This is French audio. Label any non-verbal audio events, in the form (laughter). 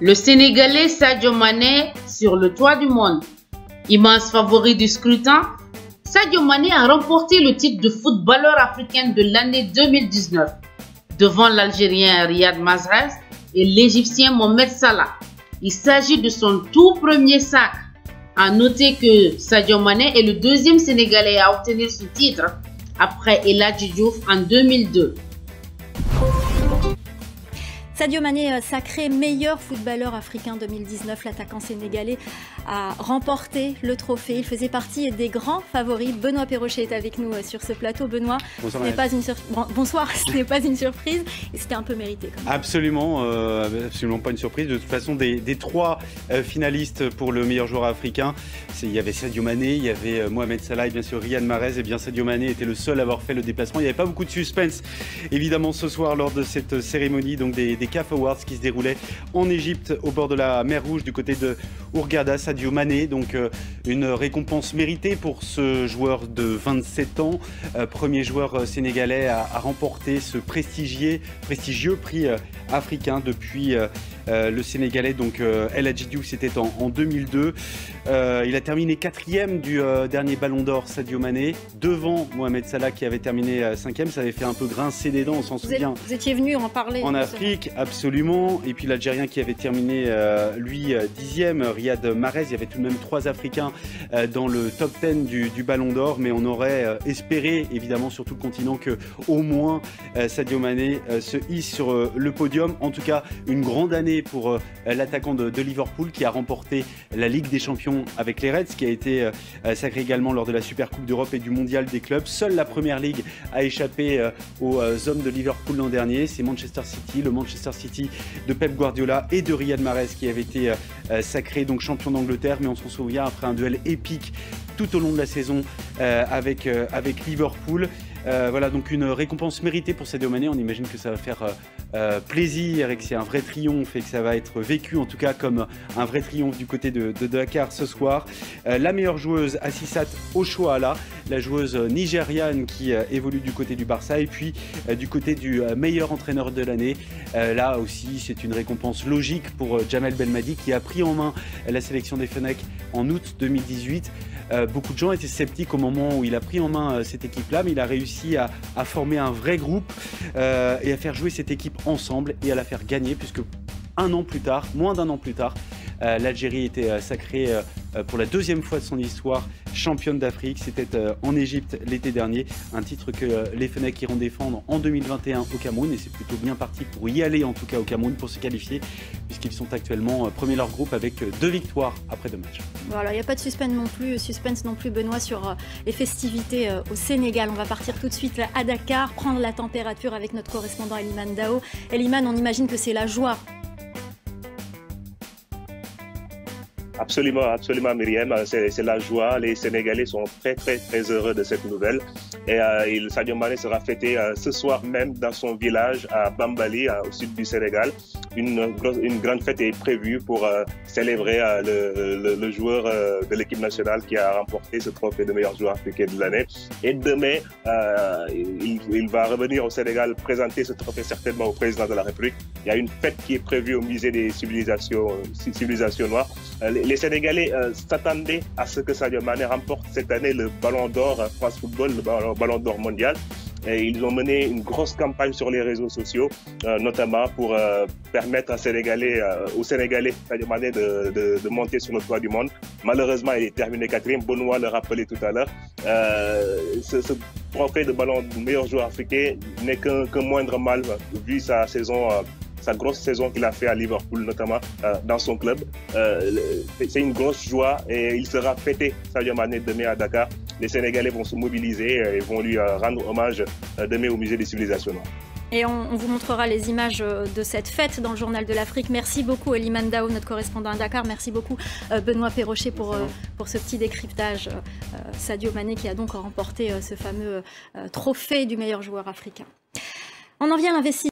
Le Sénégalais Sadio Mané sur le toit du monde. Immense favori du scrutin, Sadio Mané a remporté le titre de footballeur africain de l'année 2019 devant l'Algérien Riyad Mahrez et l'Égyptien Mohamed Salah. Il s'agit de son tout premier sac. À noter que Sadio Mané est le deuxième Sénégalais à obtenir ce titre après Eladji Diouf en 2002. Sadio Mané, euh, sacré meilleur footballeur africain 2019, l'attaquant sénégalais a remporté le trophée. Il faisait partie des grands favoris. Benoît Perrochet est avec nous euh, sur ce plateau. Benoît, Bonsoir, ce n'est pas une sur... Bonsoir, (laughs) ce n'est pas une surprise et c'était un peu mérité. Quand même. Absolument, euh, absolument pas une surprise. De toute façon, des, des trois euh, finalistes pour le meilleur joueur africain, il y avait Sadio Mané, il y avait euh, Mohamed Salah et bien sûr Riyad Mahrez. Et bien Sadio Mané était le seul à avoir fait le déplacement. Il n'y avait pas beaucoup de suspense, évidemment, ce soir lors de cette cérémonie donc des, des CAF Awards qui se déroulait en Égypte, au bord de la mer Rouge, du côté de Ourgada. Sadio Mané, donc euh, une récompense méritée pour ce joueur de 27 ans, euh, premier joueur euh, sénégalais à, à, remporter ce prestigieux, prestigieux prix africain depuis euh, le Sénégalais, donc El Hadji c'était en, en, 2002. il a terminé quatrième du dernier Ballon d'Or, Sadio Mané, devant Mohamed Salah qui avait terminé cinquième. Ça avait fait un peu grincer des dents, on s'en souvient. Vous étiez venu en parler. En Afrique, absolument. Et puis l'Algérien qui avait terminé, euh, lui, dixième, Riyad Mahrez. Il y avait tout de même trois Africains euh, dans le top 10 du, du Ballon d'Or, mais on aurait euh, espéré, évidemment, sur tout le continent, que au moins Sadio Mané se hisse sur le podium. En tout cas, une grande année pour l'attaquant de, Liverpool qui a remporté la Ligue des Champions avec les Reds, qui a été sacré également lors de la Super Coupe d'Europe et du Mondial des clubs. Seule la Première Ligue a échappé aux hommes de Liverpool l'an dernier. C'est Manchester City, le Manchester City de Pep Guardiola et de Riyad Mahrez qui avait été sacré donc champion d'Angleterre. Mais on s'en souvient après un duel épique tout au long de la saison euh, euh, avec Liverpool. Euh, voilà, donc une récompense méritée pour Sadio Mané. On imagine que ça va faire euh, plaisir et que c'est un vrai triomphe et que ça va être vécu en tout cas comme un vrai triomphe du côté de, Dakar ce soir. Euh, la meilleure joueuse, Assisat Oshoala, la joueuse nigériane qui évolue du côté du Barça et puis du côté du meilleur entraîneur de l'année. là aussi, c'est une récompense logique pour Jamel Belmadi qui a pris en main la sélection des Fenech en août 2018. Euh, beaucoup de gens étaient sceptiques au moment où il a pris en main euh, cette équipe-là, mais il a réussi à, former un vrai groupe euh, et à faire jouer cette équipe ensemble et à la faire gagner, puisque un an plus tard, moins d'un an plus tard, l'Algérie était sacrée pour la deuxième fois de son histoire championne d'Afrique. C'était en Égypte l'été dernier, un titre que les Fenech iront défendre en 2021 au Cameroun et c'est plutôt bien parti pour y aller en tout cas au Cameroun pour se qualifier puisqu'ils sont actuellement premiers leur groupe avec deux victoires après deux matchs. Voilà, il n'y a pas de suspense non plus, suspense non plus Benoît sur les festivités au Sénégal. On va partir tout de suite à Dakar, prendre la température avec notre correspondant Eliman Dao. Eliman, on imagine que c'est la joie Absolument, absolument, Myriam. C'est la joie. Les Sénégalais sont très, très, très heureux de cette nouvelle. Et euh, il, Sadio Mané sera fêté euh, ce soir même dans son village à Bambali, euh, au sud du Sénégal. Une, grande fête est prévue pour euh, célébrer euh, le, joueur euh, de l'équipe nationale qui a remporté ce trophée de meilleur joueur africain de l'année. Et demain, il, va revenir au Sénégal présenter ce trophée certainement au président de la République. Il y a une fête qui est prévue au musée des civilisations, noires. Les, les Sénégalais s'attendaient à ce que Sadio Mané remporte cette année le Ballon d'Or France Football, le Ballon d'Or mondial. Et ils ont mené une grosse campagne sur les réseaux sociaux, euh, notamment pour euh, permettre à Sénégalais, euh, aux Sénégalais de, de, de, monter sur le toit du monde. Malheureusement, il est terminé quatrième. Benoît le rappelait tout à l'heure. ce, ce trophée de ballon du meilleur joueur africain n'est qu'un qu moindre mal vu sa saison sa grosse saison qu'il a fait à Liverpool, notamment euh, dans son club. Euh, c'est une grosse joie et il sera fêté, Sadio Mané, demain à Dakar. Les Sénégalais vont se mobiliser et vont lui euh, rendre hommage demain au Musée des Civilisations Noires. Et on, on, vous montrera les images de cette fête dans le Journal de l'Afrique. Merci beaucoup Eliman Dao, notre correspondant à Dakar. Merci beaucoup Benoît Perrochet pour, pour ce petit décryptage. Sadio Mané qui a donc remporté ce fameux trophée du meilleur joueur africain. On en vient à l'investissement.